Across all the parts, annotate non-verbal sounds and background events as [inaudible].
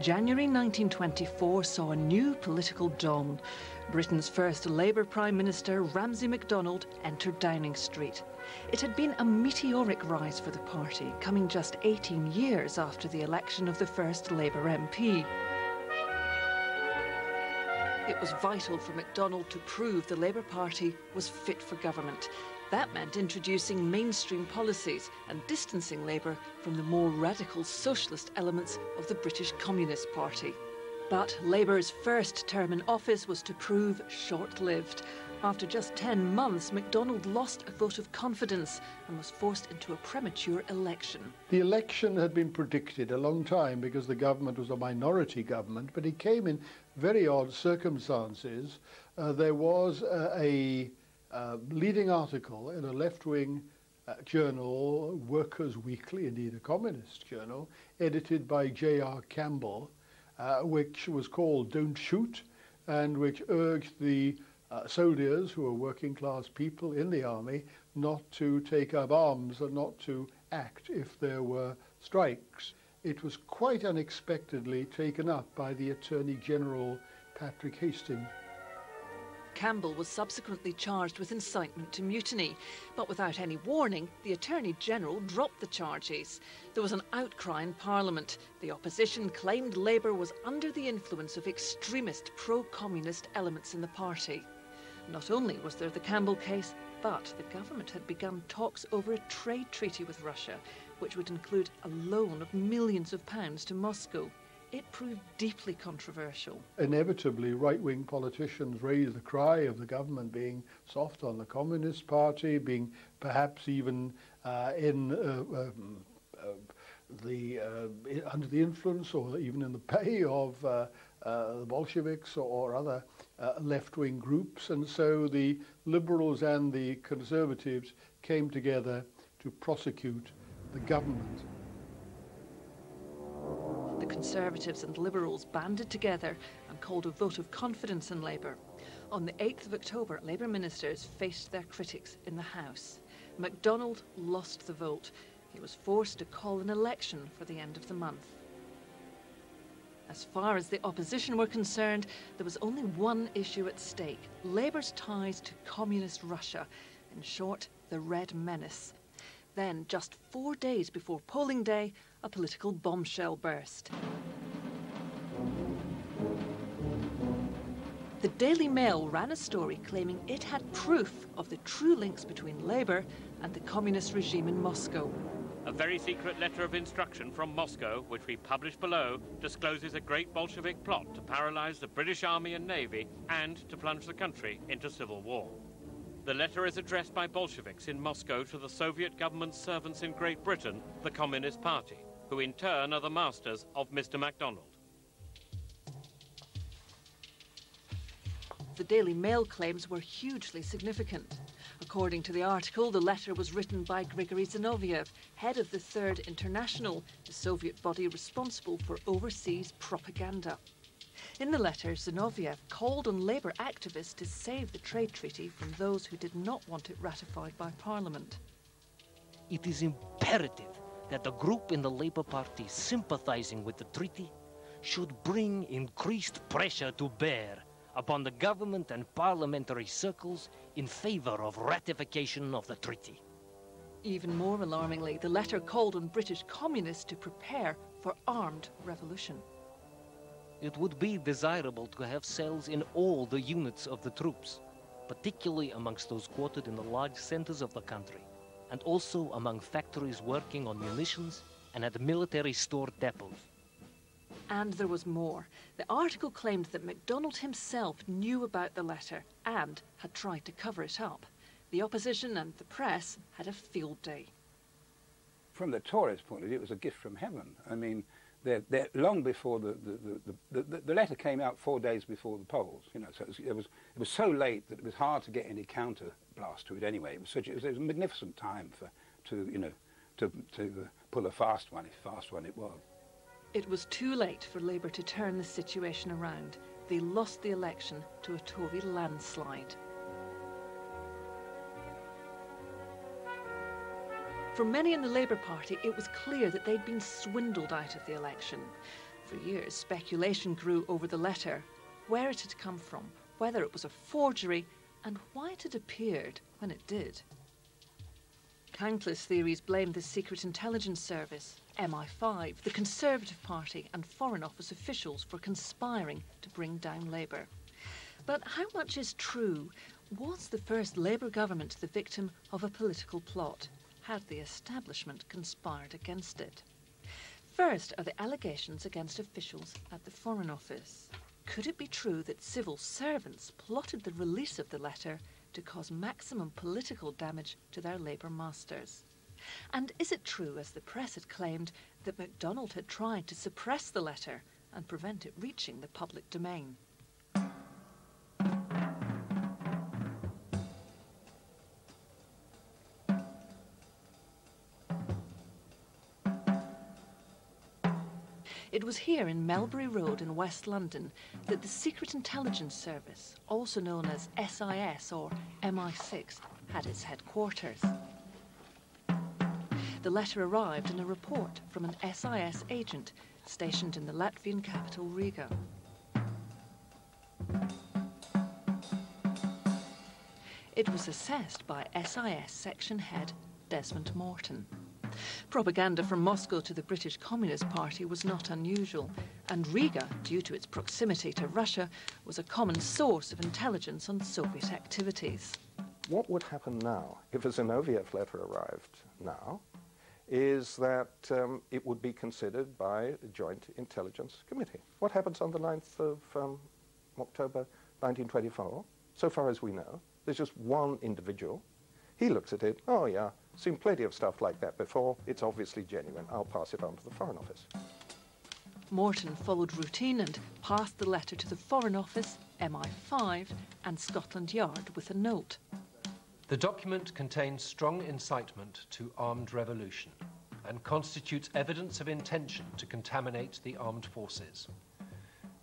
January 1924 saw a new political dawn. Britain's first Labour Prime Minister, Ramsay MacDonald, entered Downing Street. It had been a meteoric rise for the party, coming just 18 years after the election of the first Labour MP. It was vital for MacDonald to prove the Labour Party was fit for government. That meant introducing mainstream policies and distancing Labour from the more radical socialist elements of the British Communist Party. But Labour's first term in office was to prove short lived. After just 10 months, MacDonald lost a vote of confidence and was forced into a premature election. The election had been predicted a long time because the government was a minority government, but it came in very odd circumstances. Uh, there was uh, a uh, leading article in a left-wing uh, journal, Workers' Weekly, indeed a communist journal, edited by J.R. Campbell, uh, which was called Don't Shoot, and which urged the uh, soldiers who were working class people in the army not to take up arms and not to act if there were strikes. It was quite unexpectedly taken up by the Attorney General Patrick Hastings. Campbell was subsequently charged with incitement to mutiny, but without any warning, the Attorney General dropped the charges. There was an outcry in Parliament. The opposition claimed Labour was under the influence of extremist pro-communist elements in the party. Not only was there the Campbell case, but the government had begun talks over a trade treaty with Russia, which would include a loan of millions of pounds to Moscow. It proved deeply controversial. Inevitably, right-wing politicians raised the cry of the government being soft on the Communist Party, being perhaps even uh, in uh, um, uh, the uh, under the influence or even in the pay of uh, uh, the Bolsheviks or other uh, left-wing groups. And so the Liberals and the Conservatives came together to prosecute the government. Conservatives and Liberals banded together and called a vote of confidence in Labour. On the 8th of October, Labour ministers faced their critics in the House. MacDonald lost the vote. He was forced to call an election for the end of the month. As far as the opposition were concerned, there was only one issue at stake Labour's ties to communist Russia, in short, the Red Menace. Then, just four days before polling day, a political bombshell burst. The Daily Mail ran a story claiming it had proof of the true links between Labour and the communist regime in Moscow. A very secret letter of instruction from Moscow, which we publish below, discloses a great Bolshevik plot to paralyze the British Army and Navy and to plunge the country into civil war. The letter is addressed by Bolsheviks in Moscow to the Soviet government's servants in Great Britain, the Communist Party, who in turn are the masters of Mr. MacDonald. The Daily Mail claims were hugely significant. According to the article, the letter was written by Grigory Zinoviev, head of the Third International, the Soviet body responsible for overseas propaganda. In the letter, Zinoviev called on Labour activists to save the trade treaty from those who did not want it ratified by Parliament. It is imperative that the group in the Labour Party sympathizing with the treaty should bring increased pressure to bear upon the government and parliamentary circles in favor of ratification of the treaty. Even more alarmingly, the letter called on British communists to prepare for armed revolution. It would be desirable to have cells in all the units of the troops, particularly amongst those quartered in the large centers of the country, and also among factories working on munitions and at military store depots. And there was more. The article claimed that MacDonald himself knew about the letter and had tried to cover it up. The opposition and the press had a field day. From the Tories' point of view, it was a gift from heaven. I mean, they're, they're long before the the, the, the, the, letter came out four days before the polls, you know, so it was, it was, it was so late that it was hard to get any counter blast to it anyway. It was, such, it was, it was a magnificent time for, to, you know, to, to uh, pull a fast one, if fast one it was. It was too late for Labour to turn the situation around. They lost the election to a Tory landslide. For many in the Labour Party, it was clear that they'd been swindled out of the election. For years, speculation grew over the letter, where it had come from, whether it was a forgery, and why it had appeared when it did. Countless theories blamed the Secret Intelligence Service, MI5, the Conservative Party, and Foreign Office officials for conspiring to bring down Labour. But how much is true? Was the first Labour government the victim of a political plot? Had the establishment conspired against it? First are the allegations against officials at the Foreign Office. Could it be true that civil servants plotted the release of the letter to cause maximum political damage to their Labour masters? And is it true, as the press had claimed, that MacDonald had tried to suppress the letter and prevent it reaching the public domain? It was here in Melbury Road in West London that the Secret Intelligence Service, also known as SIS or MI6, had its headquarters. The letter arrived in a report from an SIS agent stationed in the Latvian capital Riga. It was assessed by SIS section head Desmond Morton. Propaganda from Moscow to the British Communist Party was not unusual, and Riga, due to its proximity to Russia, was a common source of intelligence on Soviet activities. What would happen now if a Zinoviev letter arrived now is that um, it would be considered by the Joint Intelligence Committee. What happens on the 9th of um, October 1924? So far as we know, there's just one individual. He looks at it, oh yeah, seen plenty of stuff like that before. It's obviously genuine. I'll pass it on to the Foreign Office. Morton followed routine and passed the letter to the Foreign Office, MI5, and Scotland Yard with a note. The document contains strong incitement to armed revolution and constitutes evidence of intention to contaminate the armed forces.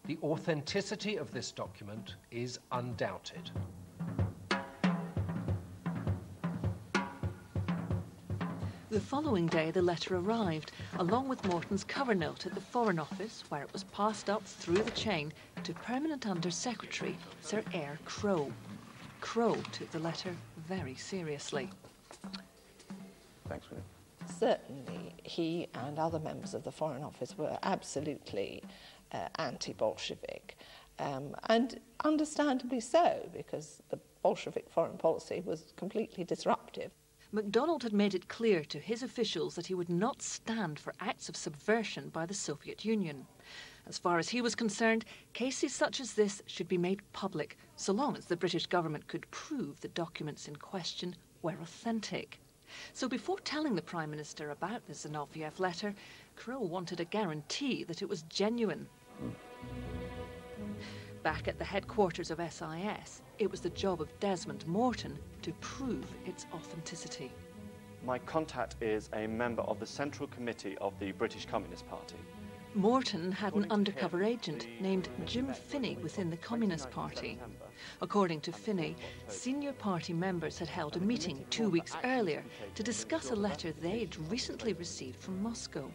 The authenticity of this document is undoubted. The following day, the letter arrived, along with Morton's cover note at the Foreign Office, where it was passed up through the chain to Permanent Under Secretary Sir Eyre Crowe. Crowe took the letter very seriously. Thanks, William. Certainly, he and other members of the Foreign Office were absolutely uh, anti Bolshevik, um, and understandably so, because the Bolshevik foreign policy was completely disruptive. MacDonald had made it clear to his officials that he would not stand for acts of subversion by the Soviet Union. As far as he was concerned, cases such as this should be made public, so long as the British government could prove the documents in question were authentic. So before telling the Prime Minister about the Zinoviev letter, Crowe wanted a guarantee that it was genuine. Back at the headquarters of SIS, it was the job of Desmond Morton to prove its authenticity. My contact is a member of the Central Committee of the British Communist Party. Morton had an undercover agent named Jim Finney within the Communist Party. According to Finney, senior party members had held a meeting two weeks earlier to discuss a letter they'd recently received from Moscow.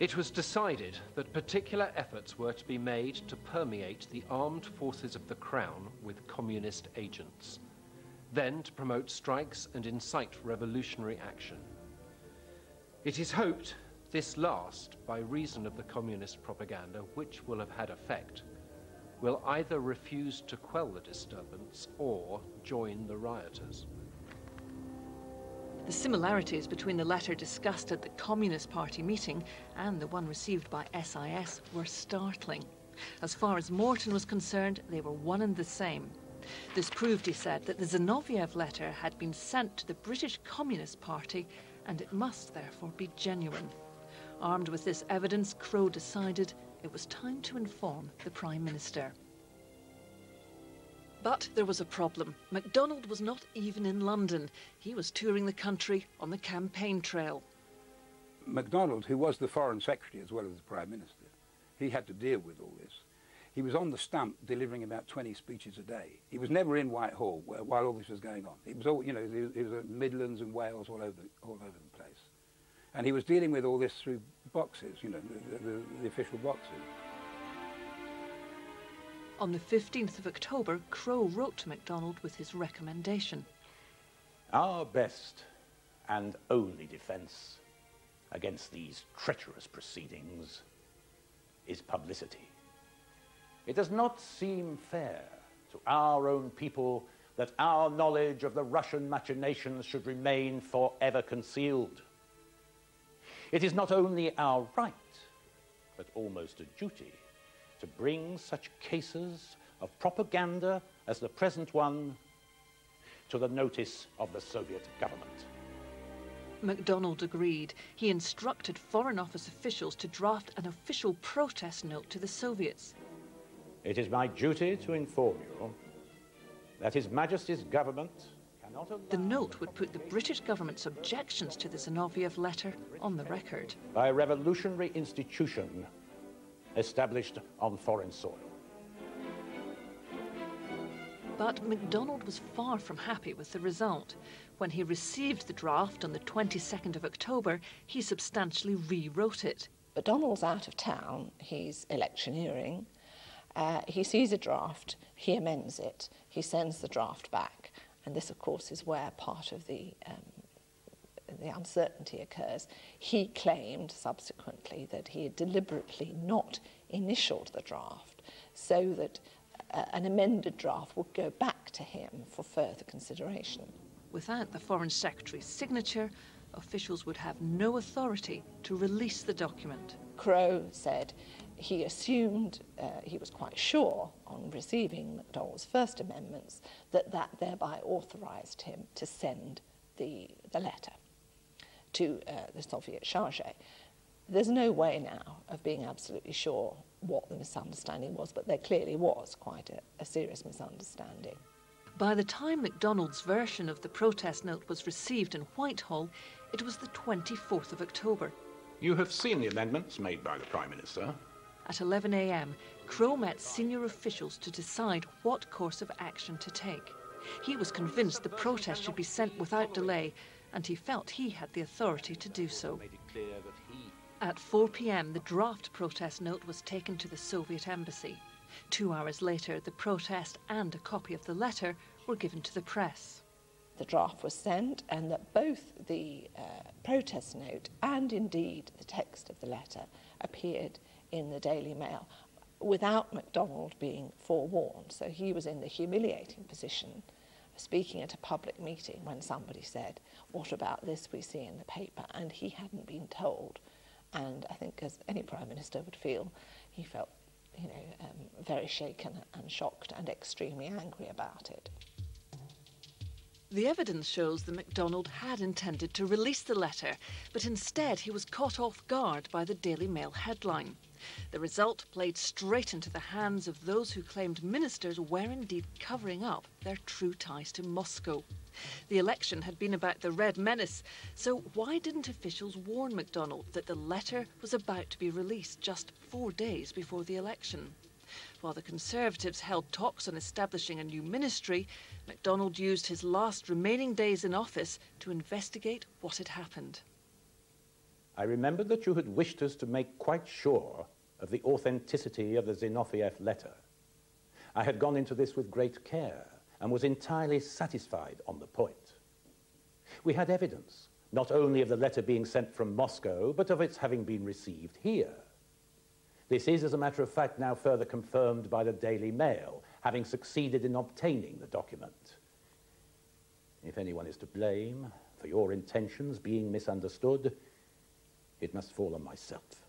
It was decided that particular efforts were to be made to permeate the armed forces of the Crown with communist agents, then to promote strikes and incite revolutionary action. It is hoped this last, by reason of the communist propaganda, which will have had effect, will either refuse to quell the disturbance or join the rioters. The similarities between the letter discussed at the Communist Party meeting and the one received by SIS were startling. As far as Morton was concerned, they were one and the same. This proved, he said, that the Zinoviev letter had been sent to the British Communist Party and it must therefore be genuine. Armed with this evidence, Crowe decided it was time to inform the Prime Minister. But there was a problem. MacDonald was not even in London. He was touring the country on the campaign trail. MacDonald, who was the Foreign Secretary as well as the Prime Minister, he had to deal with all this. He was on the stump delivering about 20 speeches a day. He was never in Whitehall while all this was going on. He was all, you know, he was, Midlands and Wales all over, all over the place. And he was dealing with all this through boxes, you know, the, the, the official boxes. On the 15th of October, Crowe wrote to MacDonald with his recommendation. Our best and only defence against these treacherous proceedings is publicity. It does not seem fair to our own people that our knowledge of the Russian machinations should remain forever concealed. It is not only our right, but almost a duty, to bring such cases of propaganda as the present one to the notice of the Soviet government. MacDonald agreed. He instructed Foreign Office officials to draft an official protest note to the Soviets. It is my duty to inform you that His Majesty's government cannot. The note would put the British government's objections to the Zinoviev letter on the record. ...by a revolutionary institution established on foreign soil. But MacDonald was far from happy with the result. When he received the draft on the 22nd of October, he substantially rewrote it. MacDonald's out of town, he's electioneering. Uh, he sees a draft, he amends it, he sends the draft back. And this, of course, is where part of the, um, the uncertainty occurs. He claimed subsequently that he had deliberately not initialed the draft so that uh, an amended draft would go back to him for further consideration. Without the Foreign Secretary's signature, officials would have no authority to release the document. Crowe said he assumed, uh, he was quite sure on receiving MacDonald's first amendments, that that thereby authorised him to send the, the letter to uh, the Soviet charge. There's no way now of being absolutely sure what the misunderstanding was, but there clearly was quite a, a serious misunderstanding. By the time MacDonald's version of the protest note was received in Whitehall, it was the 24th of October. You have seen the amendments made by the Prime Minister. At 11 a.m., Crowe met senior officials to decide what course of action to take. He was convinced the protest should be sent without delay, and he felt he had the authority to do so. At 4 p.m., the draft protest note was taken to the Soviet embassy. Two hours later, the protest and a copy of the letter were given to the press. The draft was sent, and that both the uh, protest note and indeed the text of the letter appeared in the Daily Mail without MacDonald being forewarned. So he was in the humiliating position of speaking at a public meeting when somebody said, What about this we see in the paper? And he hadn't been told. And I think, as any Prime Minister would feel, he felt you know, um, very shaken and shocked and extremely angry about it. The evidence shows that MacDonald had intended to release the letter, but instead he was caught off guard by the Daily Mail headline. The result played straight into the hands of those who claimed ministers were indeed covering up their true ties to Moscow. The election had been about the Red Menace, so why didn't officials warn MacDonald that the letter was about to be released just four days before the election? While the Conservatives held talks on establishing a new ministry, MacDonald used his last remaining days in office to investigate what had happened. I remember that you had wished us to make quite sure of the authenticity of the Zinoviev letter. I had gone into this with great care and was entirely satisfied on the point. We had evidence, not only of the letter being sent from Moscow, but of its having been received here. This is, as a matter of fact, now further confirmed by the Daily Mail, having succeeded in obtaining the document. If anyone is to blame for your intentions being misunderstood, it must fall on myself.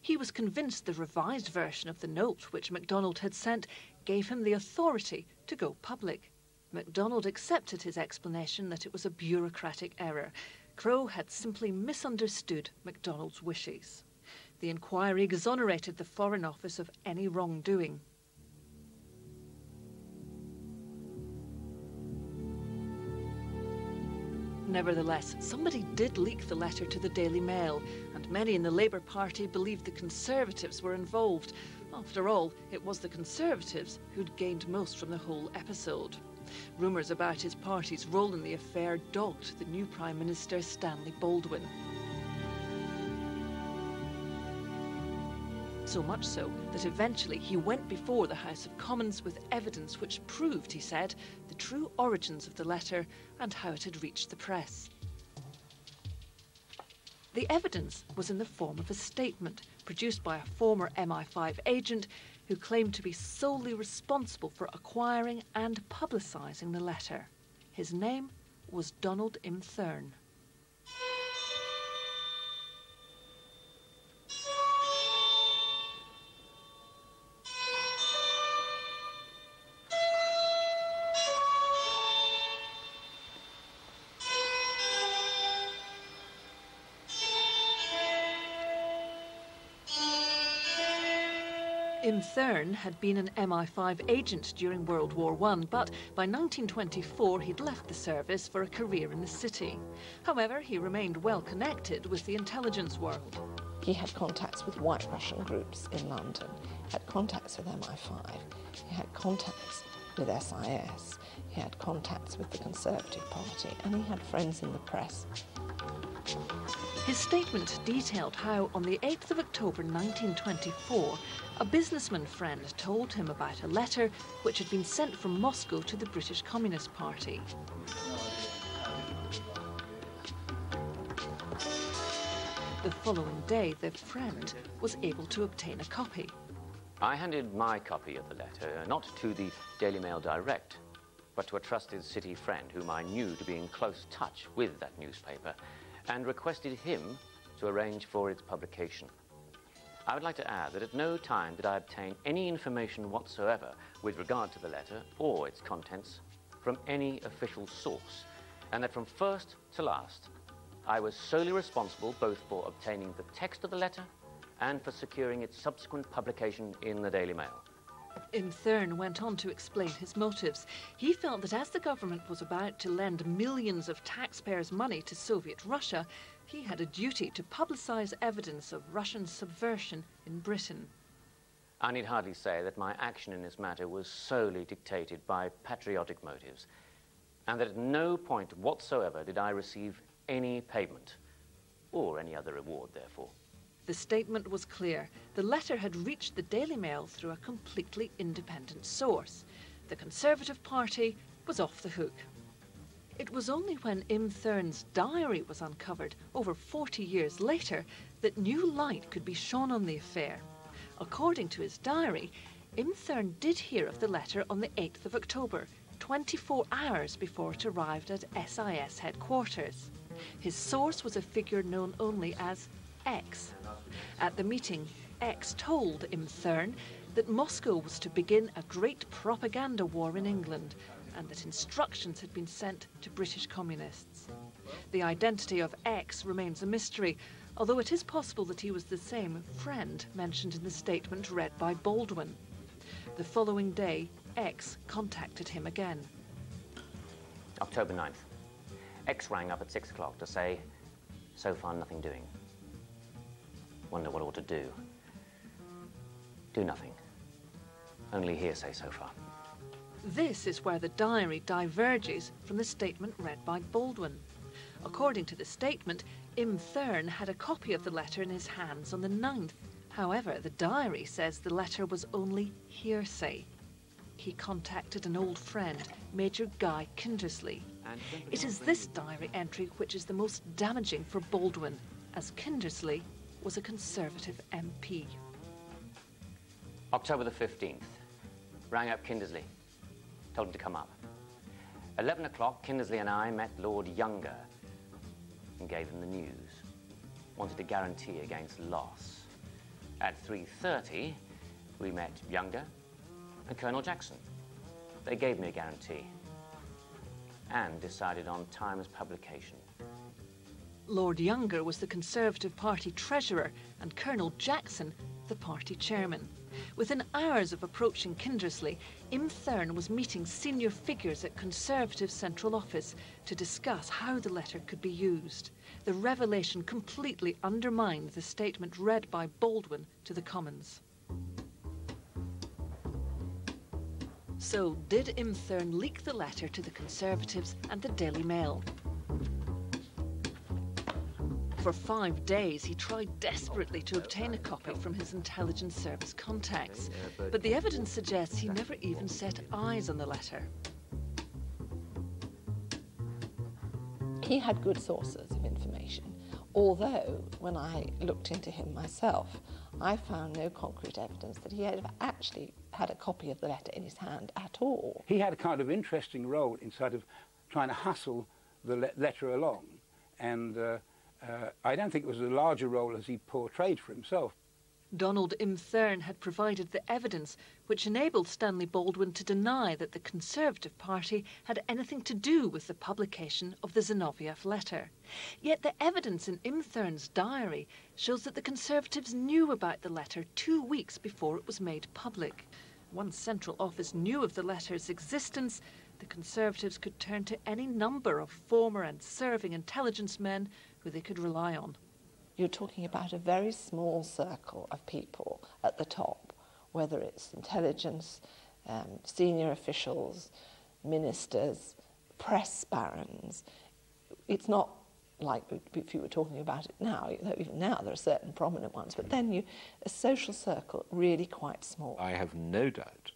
He was convinced the revised version of the note which MacDonald had sent gave him the authority to go public. MacDonald accepted his explanation that it was a bureaucratic error. Crowe had simply misunderstood MacDonald's wishes. The inquiry exonerated the Foreign Office of any wrongdoing. Nevertheless, somebody did leak the letter to the Daily Mail, and many in the Labour Party believed the Conservatives were involved. After all, it was the Conservatives who'd gained most from the whole episode. Rumours about his party's role in the affair dogged the new Prime Minister Stanley Baldwin. So much so that eventually he went before the House of Commons with evidence which proved, he said, the true origins of the letter and how it had reached the press. The evidence was in the form of a statement produced by a former MI5 agent who claimed to be solely responsible for acquiring and publicising the letter. His name was Donald M. Imthurn. Imthurn had been an MI5 agent during World War I, but by 1924 he'd left the service for a career in the city. However, he remained well connected with the intelligence world. He had contacts with white Russian groups in London, he had contacts with MI5, he had contacts with SIS, he had contacts with the Conservative Party, and he had friends in the press. His statement detailed how, on the 8th of October 1924, a businessman friend told him about a letter which had been sent from Moscow to the British Communist Party. The following day, the friend was able to obtain a copy. I handed my copy of the letter not to the Daily Mail direct, but to a trusted city friend whom I knew to be in close touch with that newspaper and requested him to arrange for its publication. I would like to add that at no time did I obtain any information whatsoever with regard to the letter or its contents from any official source, and that from first to last, I was solely responsible both for obtaining the text of the letter and for securing its subsequent publication in the Daily Mail. Imthurn went on to explain his motives. He felt that as the government was about to lend millions of taxpayers' money to Soviet Russia, he had a duty to publicise evidence of Russian subversion in Britain. I need hardly say that my action in this matter was solely dictated by patriotic motives, and that at no point whatsoever did I receive any payment, or any other reward, therefore. The statement was clear. The letter had reached the Daily Mail through a completely independent source. The Conservative Party was off the hook. It was only when Imthurn's diary was uncovered over 40 years later that new light could be shone on the affair. According to his diary, Imthurn did hear of the letter on the 8th of October, 24 hours before it arrived at SIS headquarters. His source was a figure known only as X. At the meeting, X told Imthurn that Moscow was to begin a great propaganda war in England and that instructions had been sent to British communists. The identity of X remains a mystery, although it is possible that he was the same friend mentioned in the statement read by Baldwin. The following day, X contacted him again. October 9th. X rang up at 6 o'clock to say, so far nothing doing. Wonder what ought to do. Do nothing. Only hearsay so far. This is where the diary diverges from the statement read by Baldwin. According to the statement, Im Thurn had a copy of the letter in his hands on the 9th. However, the diary says the letter was only hearsay. He contacted an old friend, Major Guy Kindersley. It is this diary entry which is the most damaging for Baldwin, as Kindersley was a Conservative MP. October the 15th. Rang up Kindersley. Told him to come up. 11 o'clock, Kindersley and I met Lord Younger and gave him the news. Wanted a guarantee against loss. At 3.30, we met Younger and Colonel Jackson. They gave me a guarantee and decided on Times publication. Lord Younger was the Conservative Party treasurer and Colonel Jackson the party chairman. Within hours of approaching Kindersley, Imthurn was meeting senior figures at Conservative Central Office to discuss how the letter could be used. The revelation completely undermined the statement read by Baldwin to the Commons. So, did Imthurn leak the letter to the Conservatives and the Daily Mail? For five days, he tried desperately to obtain a copy from his intelligence service contacts. But the evidence suggests he never even set eyes on the letter. He had good sources of information, although when I looked into him myself, I found no concrete evidence that he had actually had a copy of the letter in his hand at all. He had a kind of interesting role in sort of trying to hustle the le letter along. And uh, uh, I don't think it was a larger role as he portrayed for himself. Donald Imthurn had provided the evidence which enabled Stanley Baldwin to deny that the Conservative Party had anything to do with the publication of the Zinoviev letter. Yet the evidence in Imthurn's diary shows that the Conservatives knew about the letter two weeks before it was made public. Once Central Office knew of the letter's existence, the Conservatives could turn to any number of former and serving intelligence men who they could rely on. You're talking about a very small circle of people at the top, whether it's intelligence, um, senior officials, ministers, press barons. It's not like if you were talking about it now, even now there are certain prominent ones, but then you, a social circle really quite small. I have no doubt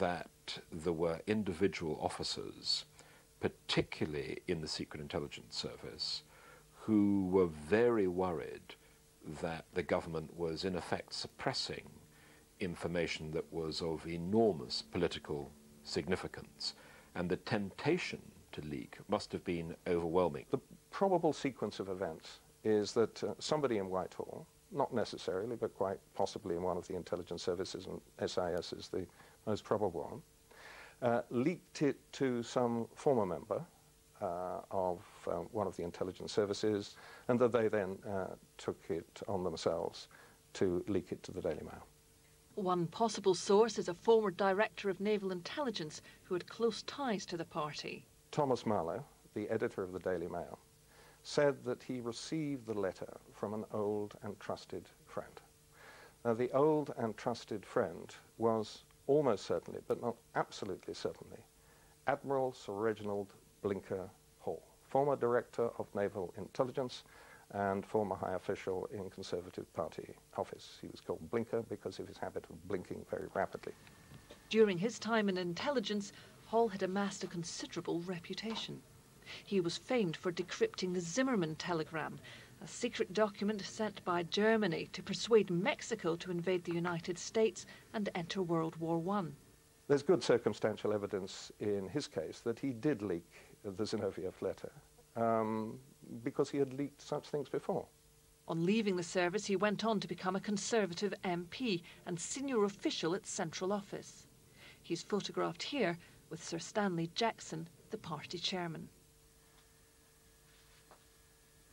that there were individual officers, particularly in the Secret Intelligence Service, who were very worried that the government was in effect suppressing information that was of enormous political significance. And the temptation to leak must have been overwhelming. The probable sequence of events is that uh, somebody in Whitehall, not necessarily, but quite possibly in one of the intelligence services, and SIS is the most probable one, uh, leaked it to some former member of uh, one of the intelligence services, and that they then uh, took it on themselves to leak it to the Daily Mail. One possible source is a former director of naval intelligence who had close ties to the party. Thomas Marlowe, the editor of the Daily Mail, said that he received the letter from an old and trusted friend. Now, the old and trusted friend was almost certainly, but not absolutely certainly, Admiral Sir Reginald Blinker Hall, former Director of Naval Intelligence and former high official in Conservative Party office. He was called Blinker because of his habit of blinking very rapidly. During his time in intelligence, Hall had amassed a considerable reputation. He was famed for decrypting the Zimmermann telegram, a secret document sent by Germany to persuade Mexico to invade the United States and enter World War I. There's good circumstantial evidence in his case that he did leak the Zinoviev letter um, because he had leaked such things before. On leaving the service, he went on to become a Conservative MP and senior official at Central Office. He's photographed here with Sir Stanley Jackson, the party chairman.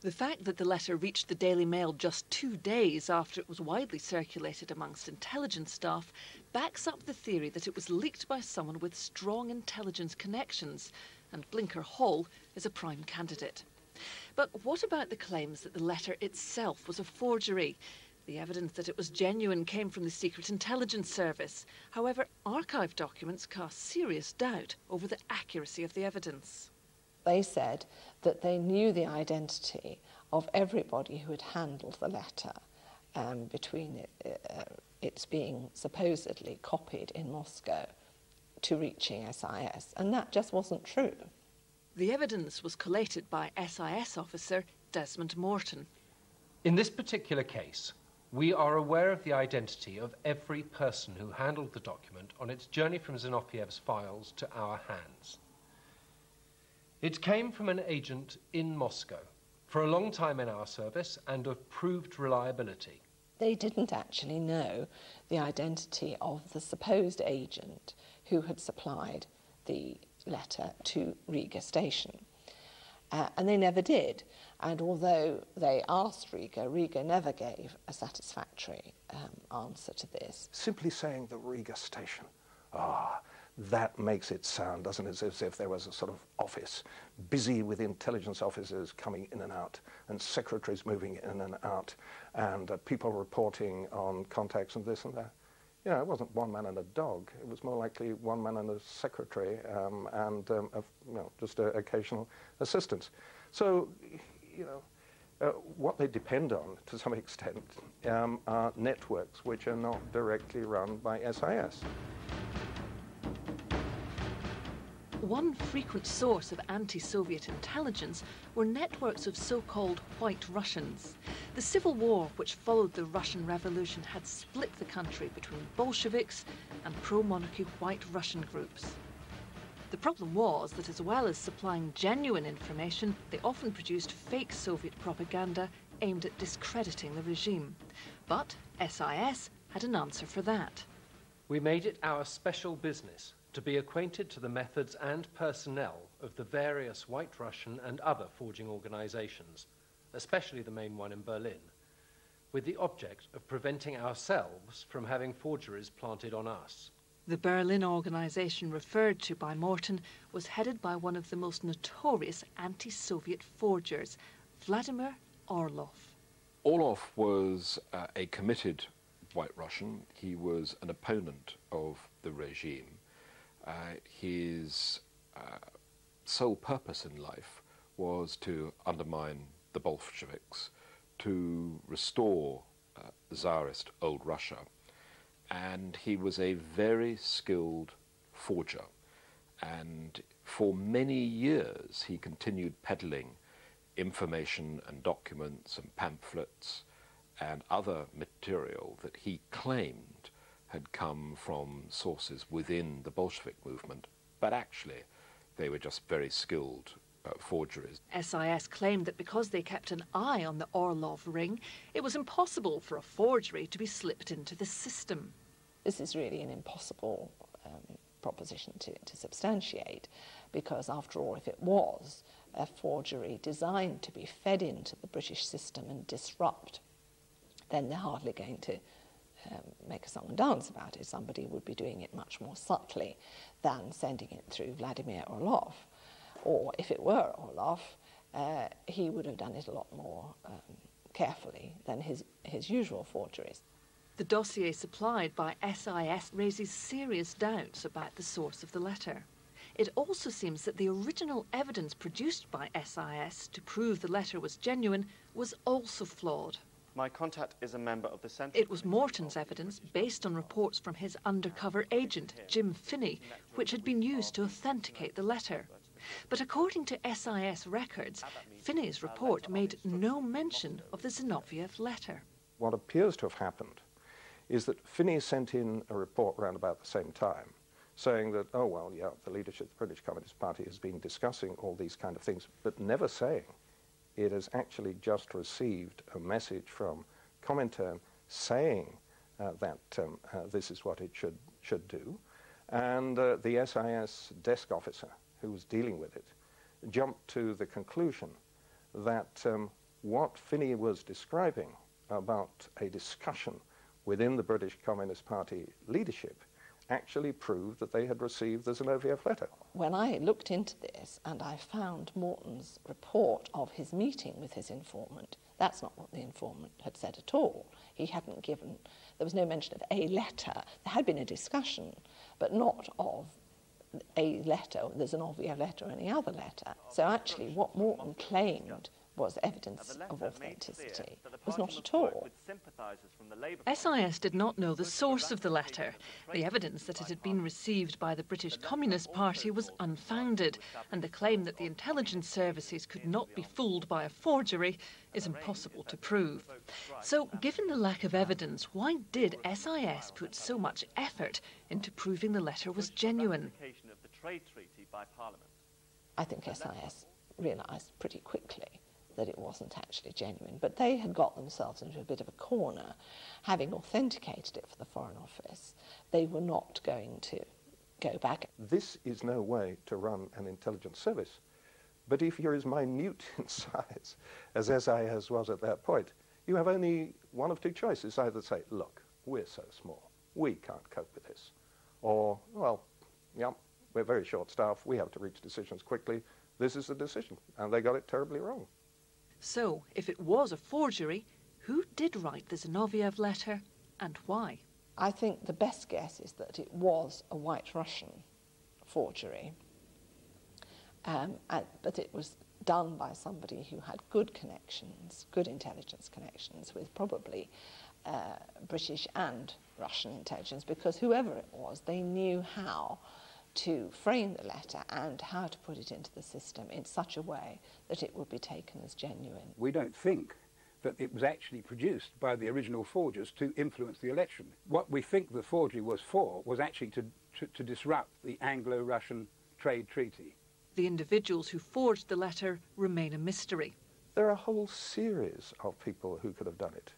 The fact that the letter reached the Daily Mail just two days after it was widely circulated amongst intelligence staff backs up the theory that it was leaked by someone with strong intelligence connections, and Blinker Hall is a prime candidate. But what about the claims that the letter itself was a forgery? The evidence that it was genuine came from the Secret Intelligence Service. However, archive documents cast serious doubt over the accuracy of the evidence. They said that they knew the identity of everybody who had handled the letter um, between it, uh, its being supposedly copied in Moscow to reaching SIS, and that just wasn't true. The evidence was collated by SIS officer Desmond Morton. In this particular case, we are aware of the identity of every person who handled the document on its journey from Zinoviev's files to our hands. It came from an agent in Moscow, for a long time in our service and of proved reliability. They didn't actually know the identity of the supposed agent who had supplied the letter to Riga station. Uh, and they never did. And although they asked Riga, Riga never gave a satisfactory um, answer to this. Simply saying the Riga station. Ah, that makes it sound, doesn't it, as if there was a sort of office busy with intelligence officers coming in and out, and secretaries moving in and out, and uh, people reporting on contacts and this and that. Know, it wasn't one man and a dog. It was more likely one man and a secretary um, and um, a, you know, just a, occasional assistants. So, you know, uh, what they depend on to some [laughs] extent um, are networks which are not directly run by SIS. One frequent source of anti-Soviet intelligence were networks of so-called White Russians. The civil war which followed the Russian Revolution had split the country between Bolsheviks and pro-monarchy White Russian groups. The problem was that as well as supplying genuine information, they often produced fake Soviet propaganda aimed at discrediting the regime. But SIS had an answer for that. We made it our special business to be acquainted to the methods and personnel of the various White Russian and other forging organizations, especially the main one in Berlin, with the object of preventing ourselves from having forgeries planted on us. The Berlin organization referred to by Morton was headed by one of the most notorious anti-Soviet forgers, Vladimir Orlov. Orlov was uh, a committed White Russian. He was an opponent of the regime. Uh, his uh, sole purpose in life was to undermine the Bolsheviks, to restore uh, Tsarist old Russia. And he was a very skilled forger. And for many years he continued peddling information and documents and pamphlets and other material that he claimed had come from sources within the Bolshevik movement, but actually they were just very skilled uh, forgeries. SIS claimed that because they kept an eye on the Orlov ring, it was impossible for a forgery to be slipped into the system. This is really an impossible um, proposition to, to substantiate because, after all, if it was a forgery designed to be fed into the British system and disrupt, then they're hardly going to um, make and dance about it. Somebody would be doing it much more subtly than sending it through Vladimir Orlov. Or if it were Orlov, uh, he would have done it a lot more um, carefully than his, his usual forgeries. The dossier supplied by SIS raises serious doubts about the source of the letter. It also seems that the original evidence produced by SIS to prove the letter was genuine was also flawed. My contact is a member of the Central It was Morton's evidence, based on reports from his undercover agent, Jim Finney, which had been used to authenticate the letter. But according to SIS records, Finney's report made no mention of the Zinoviev letter. What appears to have happened is that Finney sent in a report around about the same time saying that, oh, well, yeah, the leadership of the British Communist Party has been discussing all these kind of things, but never saying it has actually just received a message from Comintern saying uh, that um, uh, this is what it should, should do. And uh, the SIS desk officer who was dealing with it jumped to the conclusion that um, what Finney was describing about a discussion within the British Communist Party leadership actually proved that they had received the Zinoviev letter. When I looked into this and I found Morton's report of his meeting with his informant, that's not what the informant had said at all. He hadn't given, there was no mention of a letter. There had been a discussion, but not of a letter, there's an Zinoviev letter or any other letter. So actually what Morton claimed was evidence of authenticity. It was not at all. SIS did not know the source of the letter. The evidence that it had been received by the British Communist Party was unfounded, and the claim that the intelligence services could not be fooled by a forgery is impossible to prove. So, given the lack of evidence, why did SIS put so much effort into proving the letter was genuine? I think SIS realised pretty quickly that it wasn't actually genuine. But they had got themselves into a bit of a corner. Having authenticated it for the Foreign Office, they were not going to go back. This is no way to run an intelligence service. But if you're as minute [laughs] in size as SIS was at that point, you have only one of two choices. Either say, look, we're so small, we can't cope with this. Or, well, yeah, we're very short staffed, we have to reach decisions quickly. This is the decision. And they got it terribly wrong. So, if it was a forgery, who did write the Zinoviev letter and why? I think the best guess is that it was a White Russian forgery, um, but it was done by somebody who had good connections, good intelligence connections with probably uh, British and Russian intelligence, because whoever it was, they knew how to frame the letter and how to put it into the system in such a way that it would be taken as genuine. We don't think that it was actually produced by the original forgers to influence the election. What we think the forgery was for was actually to, to, to disrupt the Anglo-Russian trade treaty. The individuals who forged the letter remain a mystery. There are a whole series of people who could have done it.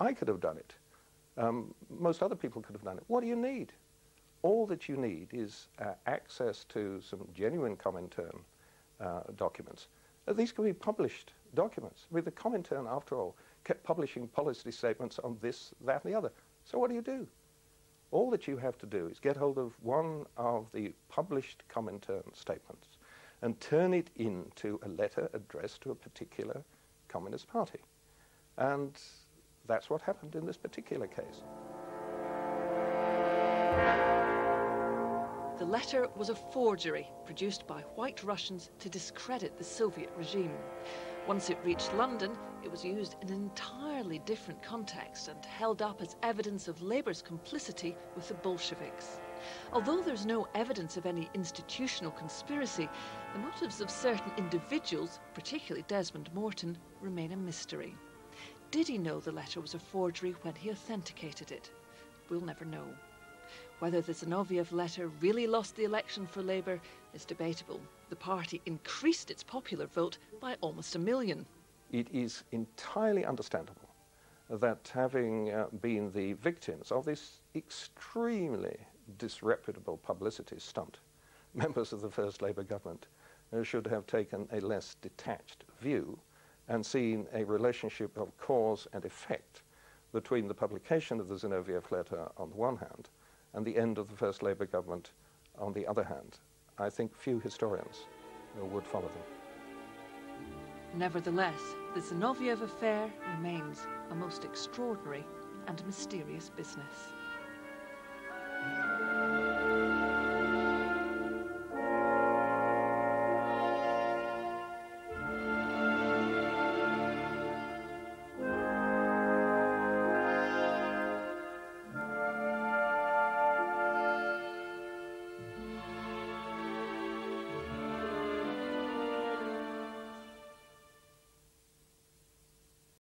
I could have done it. Um, most other people could have done it. What do you need? All that you need is uh, access to some genuine Comintern uh, documents. Uh, these can be published documents. I mean, the Comintern, after all, kept publishing policy statements on this, that, and the other. So what do you do? All that you have to do is get hold of one of the published Comintern statements and turn it into a letter addressed to a particular Communist Party. And that's what happened in this particular case. The letter was a forgery produced by white Russians to discredit the Soviet regime. Once it reached London, it was used in an entirely different context and held up as evidence of Labour's complicity with the Bolsheviks. Although there's no evidence of any institutional conspiracy, the motives of certain individuals, particularly Desmond Morton, remain a mystery. Did he know the letter was a forgery when he authenticated it? We'll never know. Whether the Zinoviev letter really lost the election for Labour is debatable. The party increased its popular vote by almost a million. It is entirely understandable that having uh, been the victims of this extremely disreputable publicity stunt, [laughs] members of the first Labour government uh, should have taken a less detached view and seen a relationship of cause and effect between the publication of the Zinoviev letter on the one hand and the end of the first Labour government on the other hand. I think few historians would follow them. Nevertheless, the Zinoviev affair remains a most extraordinary and mysterious business.